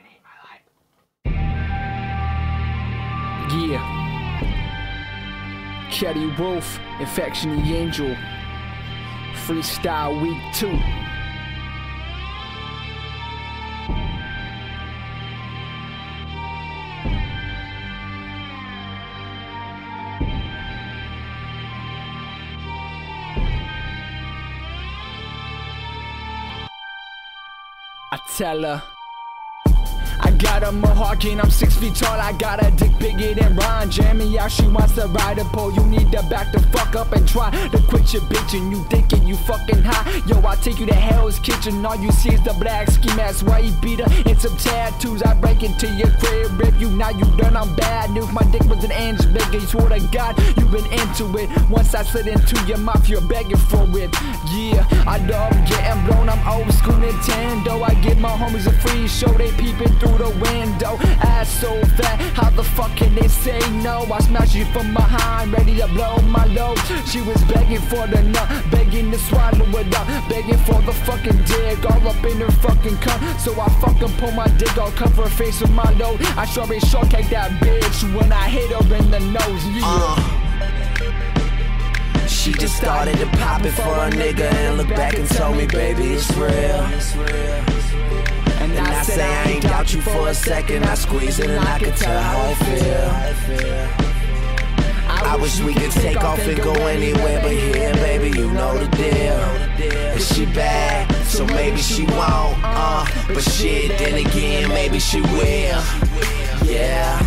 fucking hate my life. Yeah. Cherry Wolfe, Infexion the Angel. Freestyle Week 2. Tell her. Got a mohawk and I'm six feet tall. I got a dick bigger than Ron Jeremy. Out she wants to ride a pole. You need to back the fuck up and try to quit your bitch. And you thinking you fucking hot. Yo, I take you to Hell's Kitchen. All you see is the black ski mask, white beater, and some tattoos. I break into your crib, rip you. Now you done. I'm bad news. My dick was an inch bigger. You swear to God, you been into it. Once I slid into your mouth, you're begging for it. Yeah, I love getting blown. I'm old school Nintendo. I give my homies a free show. They peeping through the window. Ass so fat, how the fuck can they say no? I smash you from behind, ready to blow my load. She was begging for the nut, begging to swallow it up, begging for the fucking dick, all up in her fucking cunt. So I fucking pull my dick, I'll cover her face with my load. I strawberry shortcake that bitch when I hit her in the nose. Yeah. Uh. She just started to pop it for a nigga and look back and told me, baby, it's real. and I say I ain't doubt you for a second. I squeeze it and I can tell how I feel. I wish we could take off and go anywhere, but here, baby, you know the deal. And she bad, so maybe she won't. Uh, but shit, then again, maybe she will. Yeah.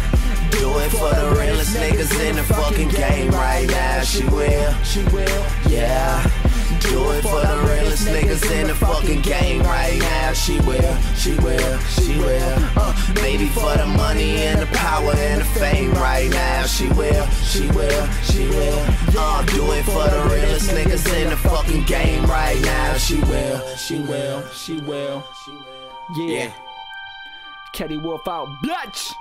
Do it for the realest niggas in the fucking game right now. She will, she will, yeah. Do it for the realest niggas in the fucking game right now. She will, she will, she will. Uh, maybe for the money and the power and the fame right now. She will, she will, she will. Uh, do it for the realest niggas in the fucking game right now. She will, she will, she will. she will Yeah. Kellie Wolfe out, bitch!